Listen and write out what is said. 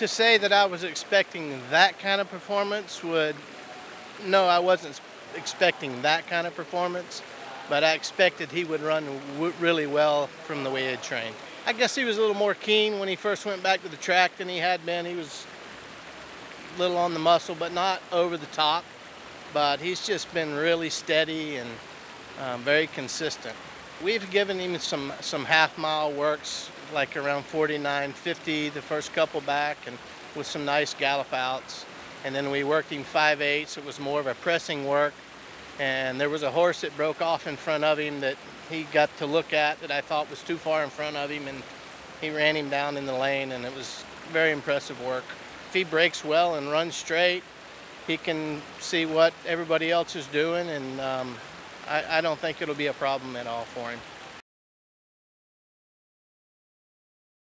To say that I was expecting that kind of performance would, no, I wasn't expecting that kind of performance, but I expected he would run really well from the way he had trained. I guess he was a little more keen when he first went back to the track than he had been. He was a little on the muscle, but not over the top. But he's just been really steady and um, very consistent. We've given him some, some half mile works, like around 49, 50 the first couple back, and with some nice gallop outs. And then we worked him 5 so it was more of a pressing work. And there was a horse that broke off in front of him that he got to look at that I thought was too far in front of him, and he ran him down in the lane, and it was very impressive work. If he breaks well and runs straight, he can see what everybody else is doing, and um, I, I don't think it'll be a problem at all for him.